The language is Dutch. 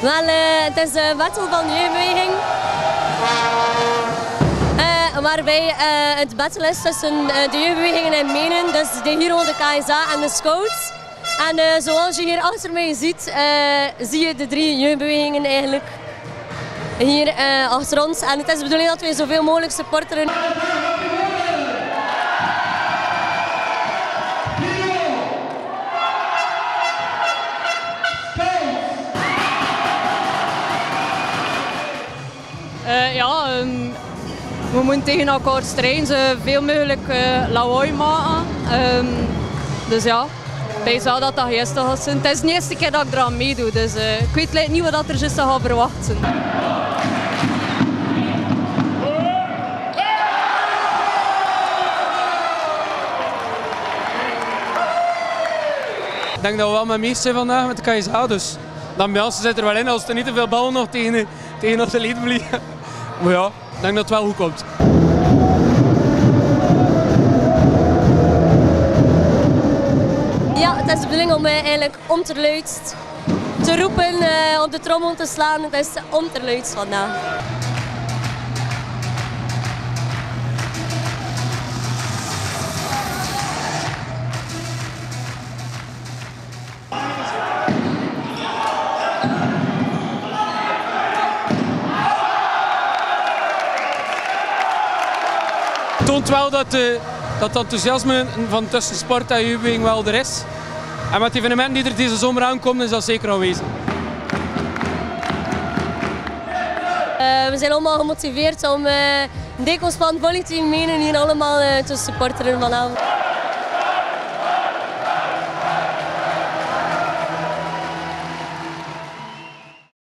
Wel, eh, het is de battle van jeugdbeweging. Eh, waarbij eh, het battle is tussen eh, de jeugdbewegingen in Menen, dus de Hero, de KSA en de Scouts. En eh, zoals je hier achter mij ziet, eh, zie je de drie jeugdbewegingen eigenlijk hier eh, achter ons. En het is de bedoeling dat we zoveel mogelijk supporteren. Eh, ja, ehm, we moeten tegen elkaar strijden, zoveel mogelijk eh, lawaai maken. Ehm, dus ja, ik denk wel dat dat geestig gaat zijn. Het is de eerste keer dat ik eraan meedoe, dus eh, ik weet niet wat er juist gaat verwachten. Ik denk dat we wel met meest zijn vandaag met de KSA, dus de ambiance zit er wel in als er niet te veel ballen nog tegen, tegen onze leden vliegen. Ja, ik denk dat het wel goed komt. Ja, het is de bedoeling om eh, eigenlijk onterluidst te roepen, eh, op de trommel te slaan. Het is onterluidst vandaag. Toont wel dat, eh, dat het enthousiasme van tussen sport en jeugdbeweging wel er is. En met de evenementen die er deze zomer aankomen is dat zeker aanwezig. Eh, we zijn allemaal gemotiveerd om uh, Decospan Volleyteam Menen hier allemaal eh, te supporteren vanavond.